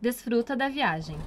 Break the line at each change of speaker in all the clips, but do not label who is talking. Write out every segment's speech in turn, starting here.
Desfruta da viagem.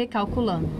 Recalculando.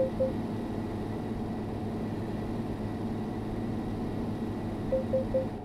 Thank you.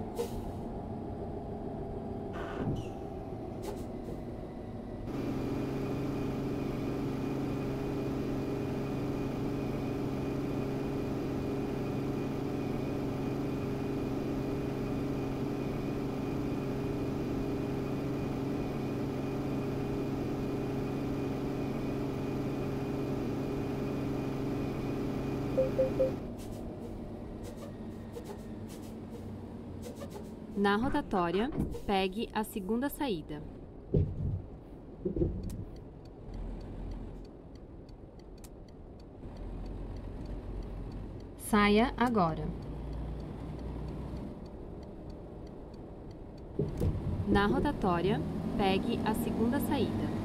Na rotatória, pegue a segunda saída. Saia agora. Na rotatória, pegue a segunda saída.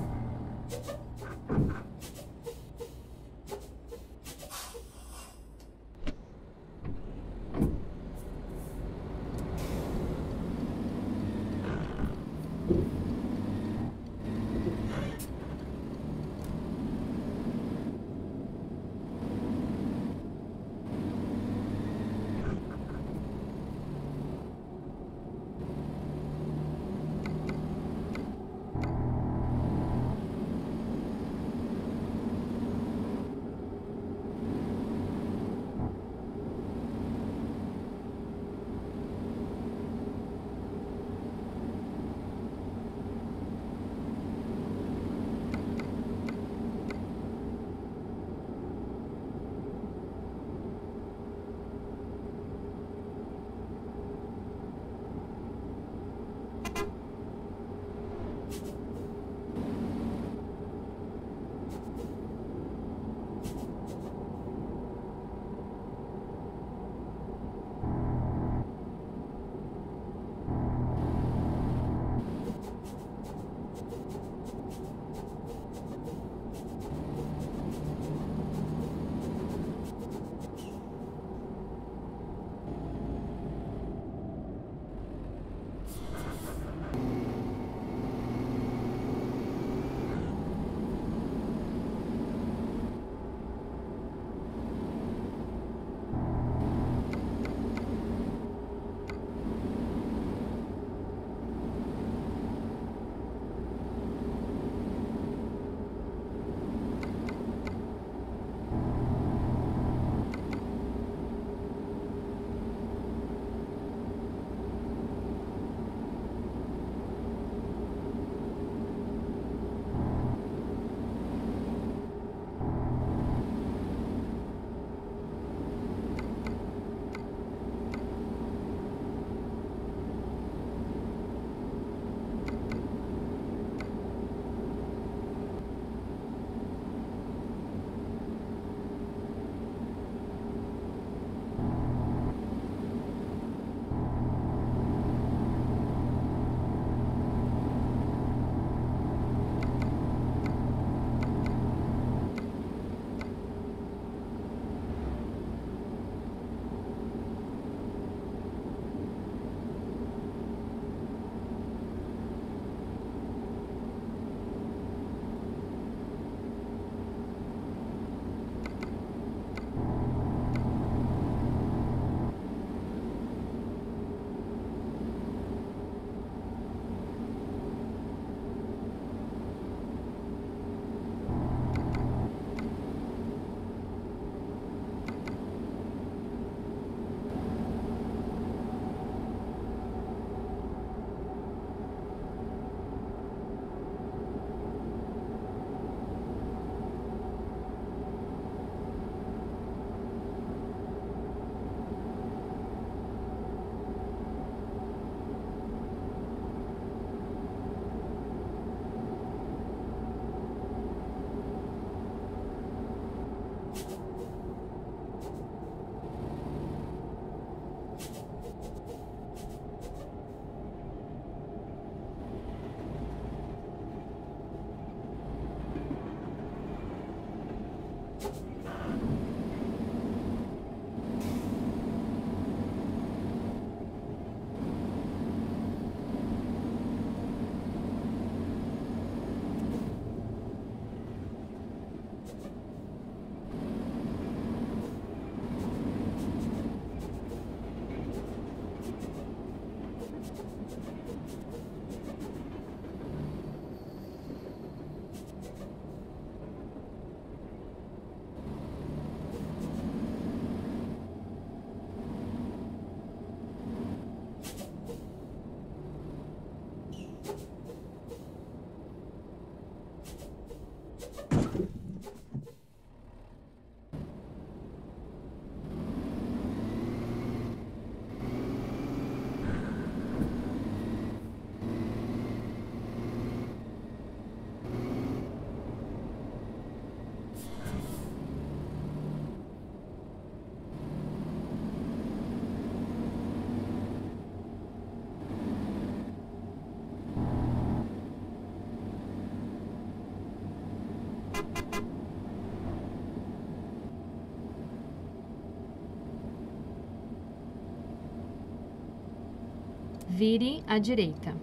Vire à direita.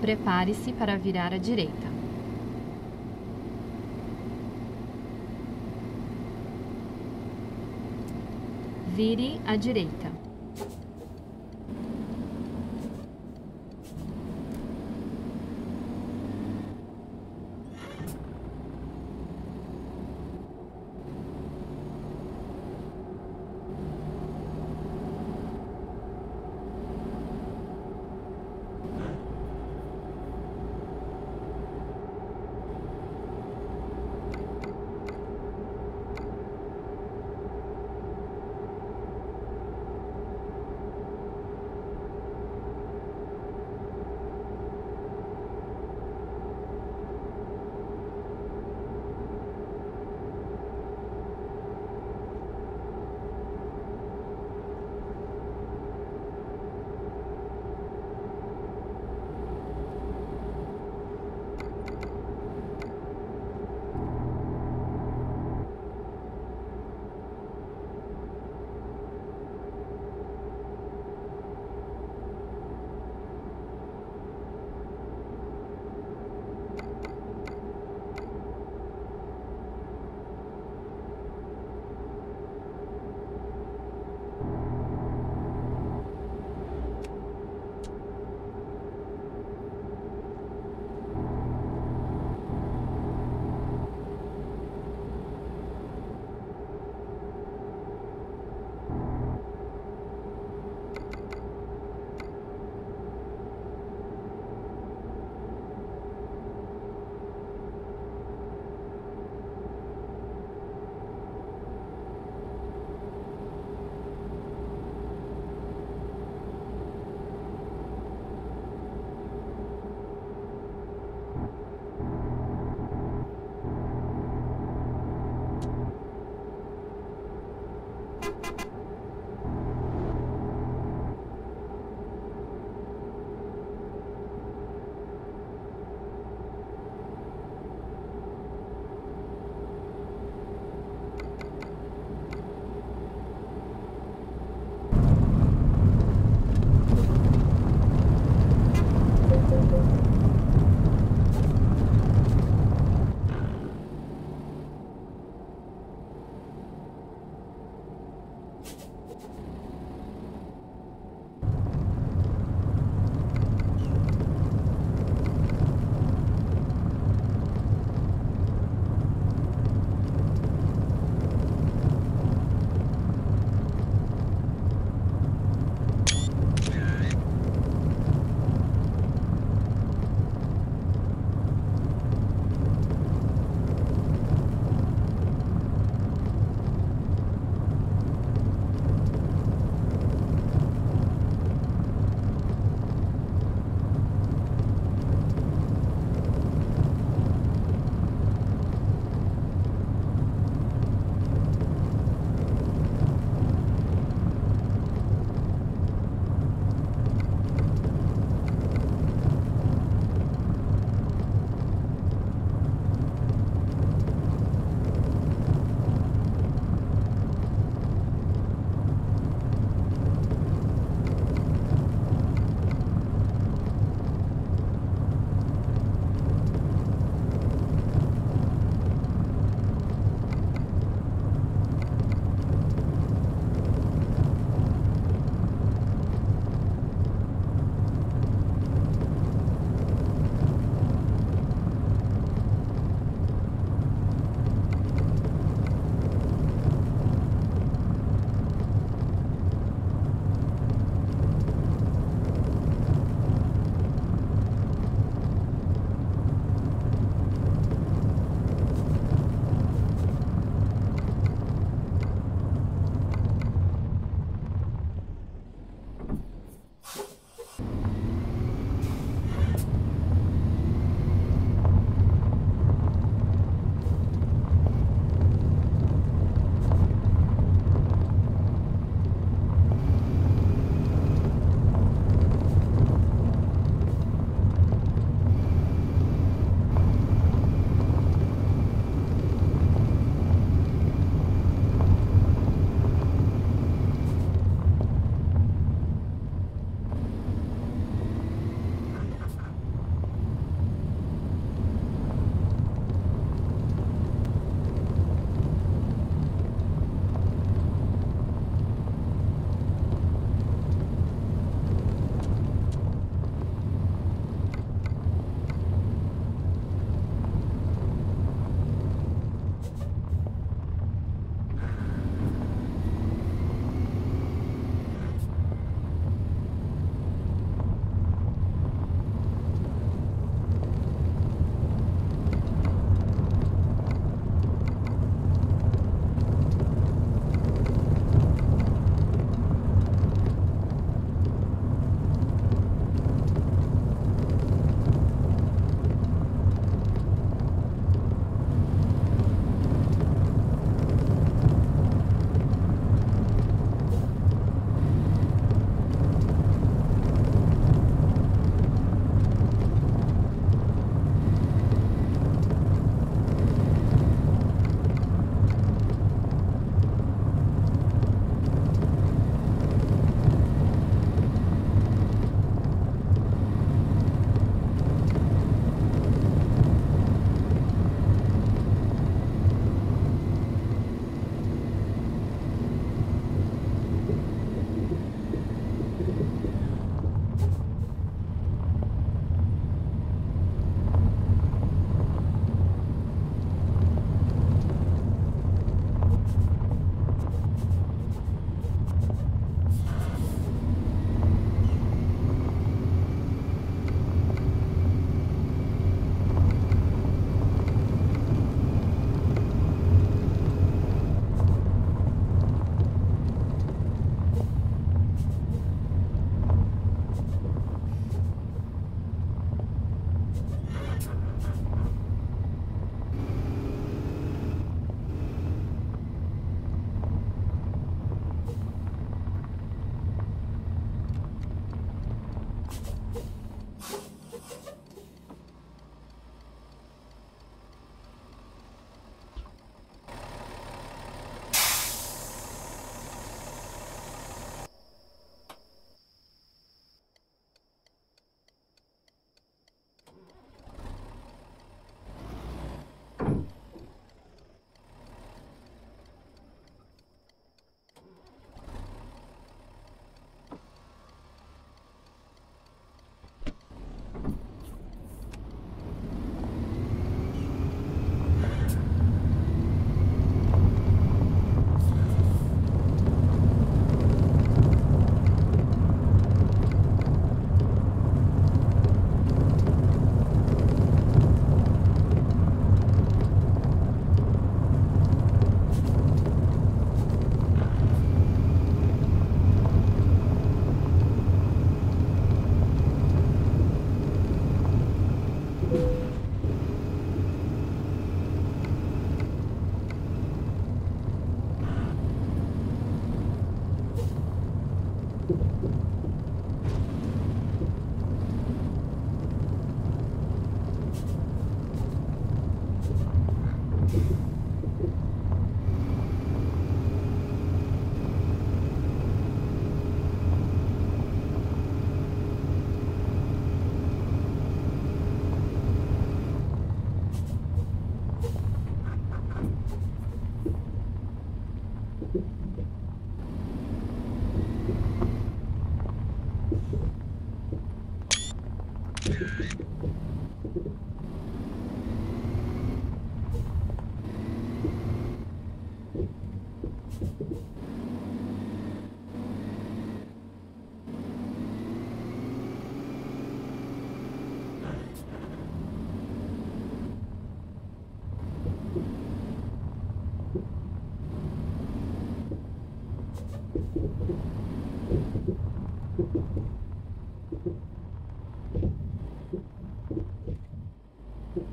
Prepare-se para virar à direita. Vire à direita.
You.